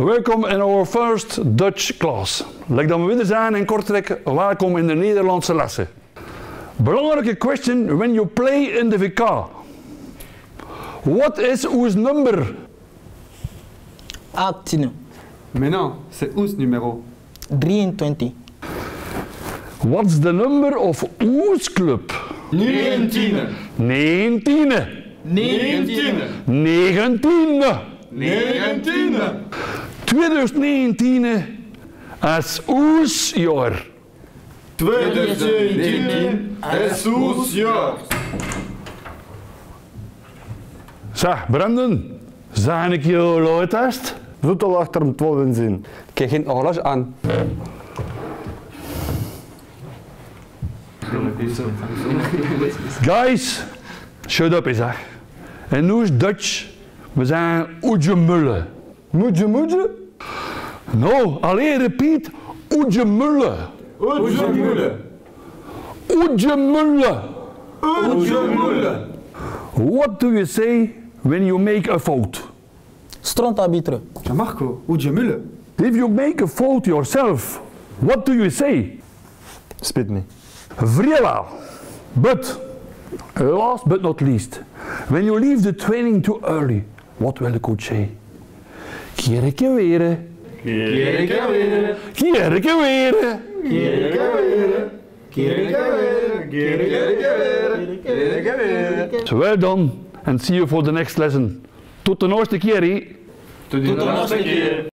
Welkom in our first Dutch class. Like dat we weer zijn in Kortrijk, welkom in de Nederlandse lessen. Belangrijke question when you play in de VK. What is whose number? 18, Mais non, c'est ce numéro 23, What's the number of whose club? 19. 19. 19. 19. 19. 2019 is whose jaar? 2019 is ons jaar. Zeg, Brendan, zijn ik je looitest? Zit al achter hem 12 benzine. Ik heb geen horloge aan. Guys, shut up eens zeg. En nu is Dutch, we zijn oedjemullen. Moedje, moedje? No, alleen repeat, oedjemullen. Oudjemoele. Oedjemullen. Oudjemoele. What do you say when you make a fault? stront arbitre, Jean-Marco, ou Jamule If you make a fault yourself, what do you say? Spit me. Very well. But, last but not least, when you leave the training too early, what will the coach say? Kierke were, Kierke weer. kierke were. Kierke weer. Kierke weer. Kierke weer. Kierke weer. So well done, and see you for the next lesson. Tot de eerste keer. Tot de laatste keer.